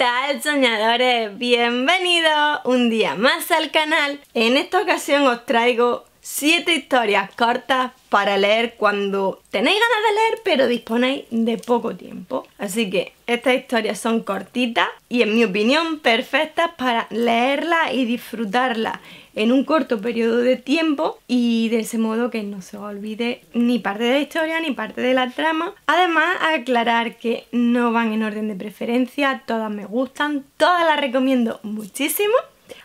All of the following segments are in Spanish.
tal soñadores? Bienvenidos un día más al canal. En esta ocasión os traigo 7 historias cortas para leer cuando tenéis ganas de leer pero disponéis de poco tiempo. Así que estas historias son cortitas y en mi opinión perfectas para leerlas y disfrutarlas en un corto periodo de tiempo y de ese modo que no se os olvide ni parte de la historia ni parte de la trama. Además, aclarar que no van en orden de preferencia, todas me gustan, todas las recomiendo muchísimo.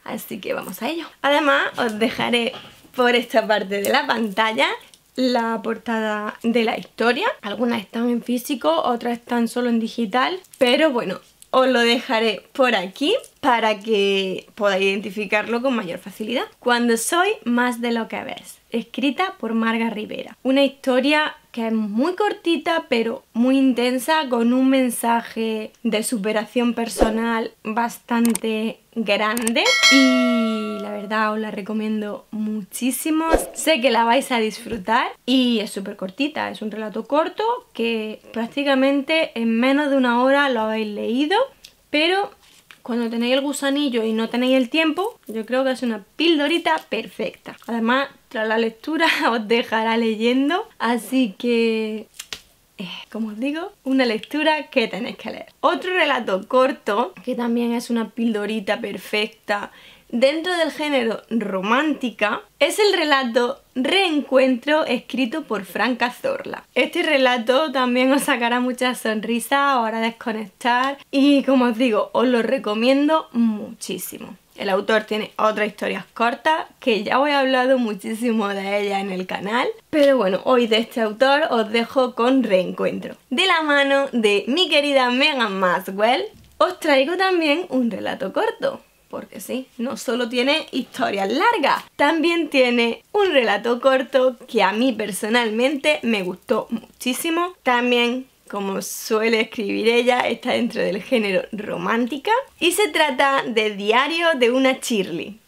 Así que vamos a ello. Además, os dejaré por esta parte de la pantalla la portada de la historia. Algunas están en físico, otras están solo en digital. Pero bueno, os lo dejaré por aquí para que podáis identificarlo con mayor facilidad. Cuando soy más de lo que ves, escrita por Marga Rivera. Una historia que es muy cortita pero muy intensa con un mensaje de superación personal bastante grande y la verdad os la recomiendo muchísimo. Sé que la vais a disfrutar y es súper cortita, es un relato corto que prácticamente en menos de una hora lo habéis leído, pero cuando tenéis el gusanillo y no tenéis el tiempo, yo creo que es una pildorita perfecta. Además, tras la lectura os dejará leyendo, así que como os digo, una lectura que tenéis que leer. Otro relato corto, que también es una pildorita perfecta dentro del género romántica, es el relato Reencuentro escrito por Franca Zorla. Este relato también os sacará muchas sonrisas ahora desconectar y como os digo, os lo recomiendo muchísimo. El autor tiene otras historias cortas que ya os he hablado muchísimo de ellas en el canal. Pero bueno, hoy de este autor os dejo con Reencuentro. De la mano de mi querida Megan Maswell, os traigo también un relato corto. Porque sí, no solo tiene historias largas, también tiene un relato corto que a mí personalmente me gustó muchísimo. También como suele escribir ella, está dentro del género romántica y se trata de Diario de una Shirley.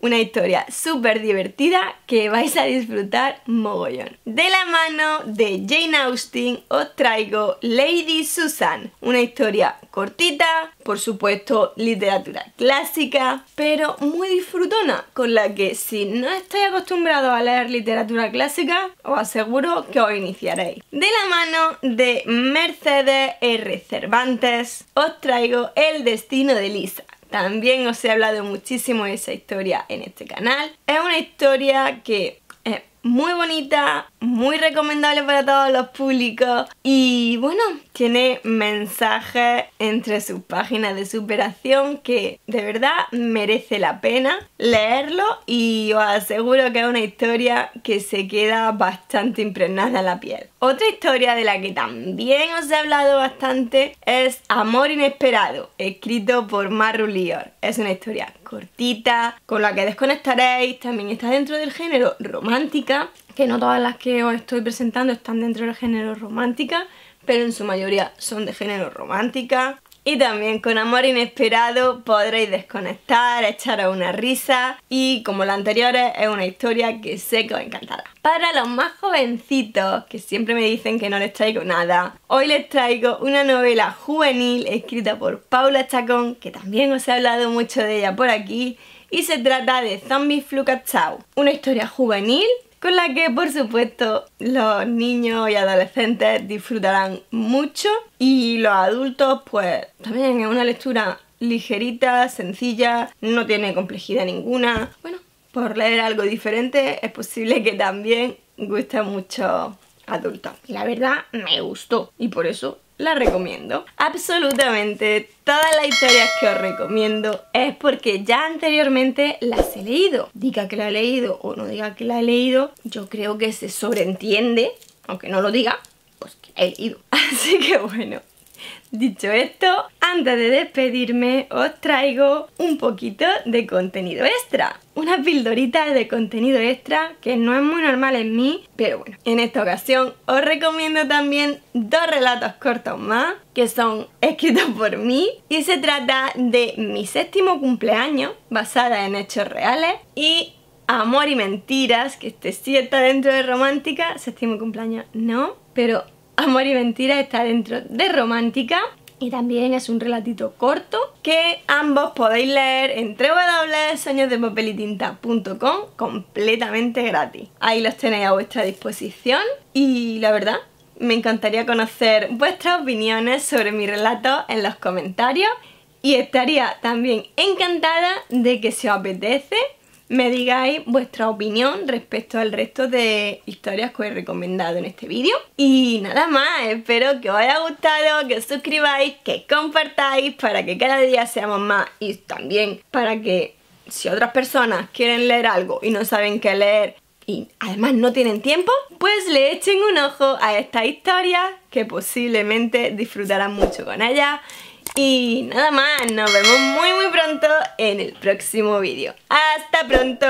Una historia súper divertida que vais a disfrutar mogollón. De la mano de Jane Austen os traigo Lady Susan, una historia cortita, por supuesto literatura clásica, pero muy disfrutona, con la que si no estáis acostumbrados a leer literatura clásica, os aseguro que os iniciaréis. De la mano de Mercedes R. Cervantes os traigo El destino de Lisa también os he hablado muchísimo de esa historia en este canal. Es una historia que es muy bonita, muy recomendable para todos los públicos y bueno, tiene mensajes entre sus páginas de superación que de verdad merece la pena leerlo y os aseguro que es una historia que se queda bastante impregnada en la piel. Otra historia de la que también os he hablado bastante es Amor Inesperado, escrito por Maru Lior. Es una historia cortita, con la que desconectaréis, también está dentro del género romántica que no todas las que os estoy presentando están dentro del género romántica, pero en su mayoría son de género romántica. Y también con Amor Inesperado podréis desconectar, echar a una risa y como la anterior es una historia que sé que os encantará. Para los más jovencitos que siempre me dicen que no les traigo nada, hoy les traigo una novela juvenil escrita por Paula Chacón, que también os he hablado mucho de ella por aquí, y se trata de Zombie Chau, una historia juvenil con la que por supuesto los niños y adolescentes disfrutarán mucho y los adultos pues también es una lectura ligerita, sencilla, no tiene complejidad ninguna. Bueno, por leer algo diferente es posible que también guste mucho adultos. La verdad me gustó y por eso la recomiendo. Absolutamente todas las historias que os recomiendo es porque ya anteriormente las he leído. Diga que la he leído o no diga que la he leído, yo creo que se sobreentiende, aunque no lo diga, pues que he leído. Así que bueno, Dicho esto, antes de despedirme os traigo un poquito de contenido extra. Una pildorita de contenido extra que no es muy normal en mí, pero bueno, en esta ocasión os recomiendo también dos relatos cortos más que son escritos por mí y se trata de mi séptimo cumpleaños basada en hechos reales y Amor y Mentiras, que este sí está dentro de romántica, séptimo cumpleaños no, pero Amor y Mentira está dentro de Romántica y también es un relatito corto que ambos podéis leer en www.soñosdepapelitinta.com completamente gratis. Ahí los tenéis a vuestra disposición y la verdad me encantaría conocer vuestras opiniones sobre mi relato en los comentarios y estaría también encantada de que si os apetece me digáis vuestra opinión respecto al resto de historias que os he recomendado en este vídeo. Y nada más, espero que os haya gustado, que os suscribáis, que compartáis para que cada día seamos más y también para que si otras personas quieren leer algo y no saben qué leer y además no tienen tiempo, pues le echen un ojo a esta historia que posiblemente disfrutarán mucho con ella y nada más, nos vemos muy muy pronto en el próximo vídeo. ¡Hasta pronto!